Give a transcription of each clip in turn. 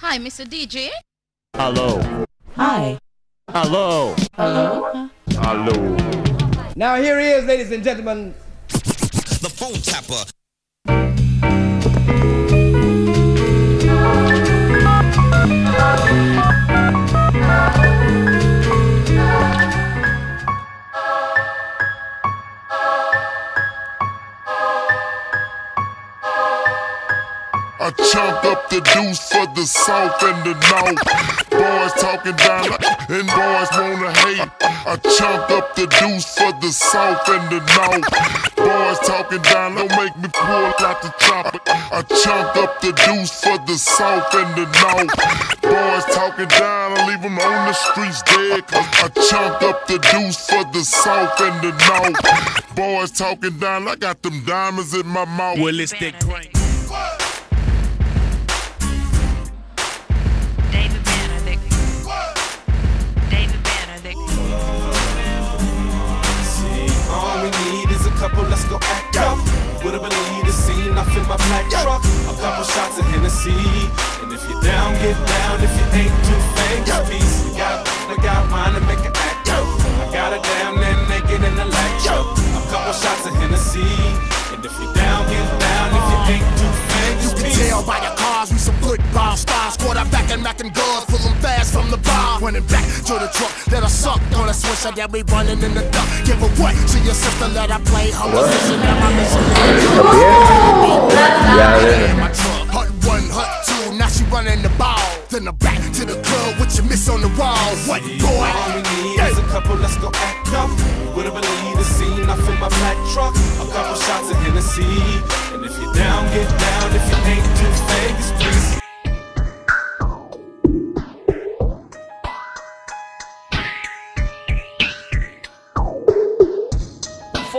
Hi, Mr. DJ. Hello. Hi. Hello. Hello? Hello. Now here he is, ladies and gentlemen. The phone tapper. I chunk up the deuce for the south and the north. Boys talking down and boys wanna hate. I chunk up the deuce for the south and the north. Boys talking down, don't make me pull out the chopper. I chunk up the deuce for the south and the north. Boys talking down, I leave them on the streets dead. I chunk up the deuce for the south and the north. Boys talking down, I got them diamonds in my mouth. Well, it's that crank. Couple, let's go act out. Would've believed the scene, I fill my black truck. A couple shots of Hennessy. And if you're down, get down. If you ain't too famous, peace. You got, I got mine to make an act out. I got it down there naked in the light show. A couple shots of Hennessy. And if you're down, get down. If you ain't too famous, You can tell by your cars, we some football stars. Quarterback and Mac and guards, pull them fast from the bar. Running back to the truck that I sucked on a swisher that we running in the duck. Give a what to your sister, let her play her position. Now my mission in my truck. Hut one, hut two, now she running the ball. Then the back to the club with your miss on the wall. What boy? All we need is a couple, let's go act up. Would've believed the scene, I fill my black truck. A couple shots of Hennessy. And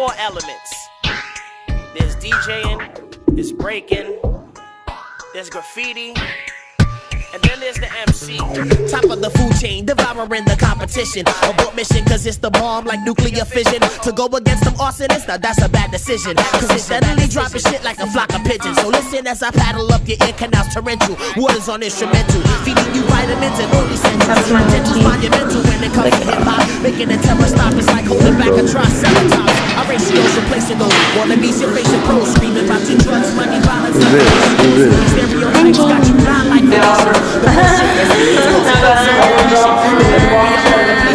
four elements. There's DJing, there's breaking, there's graffiti, and then there's the MC. Top of the food chain, devouring the competition. Abort mission, cause it's the bomb like nuclear fission. To go against them arsonists, now that's a bad decision. Cause it's steadily dropping shit like a flock of pigeons. So listen as I paddle up your ear canals torrential. Waters on instrumental, feeding you vitamins and only essentials. My intentions monumental when it comes to hip hop. Making the terror stop, it's like holding back a triceratops. Our ratios replacing those. Wanna be your facing pros, screaming about your drugs, money, violence. Stereotypes got you blind like this.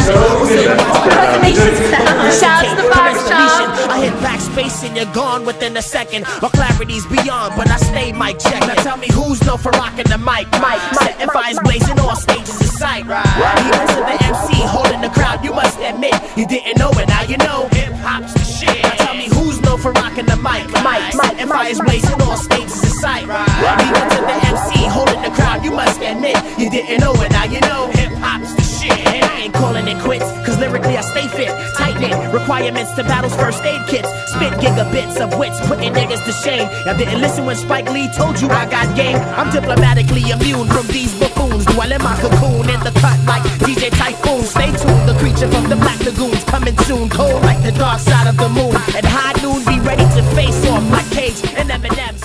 The bullshit is Shouts to Barbershop. I hit backspace and you're gone within a second. My clarity's beyond, but I stay mic check. Now tell me who's known for rocking the mic. Mic, setting fires blazing, all stages in sight. Even to the MC holding the crowd, you must admit you didn't know it. Now you know for rocking the mic. Mic, setting fires blazing, all stages in sight. Even to the MC holding the crowd, you must admit you didn't know it. Now you know hip hop's the shit. And I ain't calling it quits, cause lyrically I stay fit. Tight knit, requirements to battles, first aid kits. Spit gigabits of wits, putting niggas to shame. Y'all didn't listen when Spike Lee told you I got game. I'm diplomatically immune from these buffoons. Dwell in my cocoon in the cut like DJ Typhoon. Stay tuned, from the black lagoons coming soon. Cold like the dark side of the moon. At high noon, be ready to face off my Cage and Eminem's.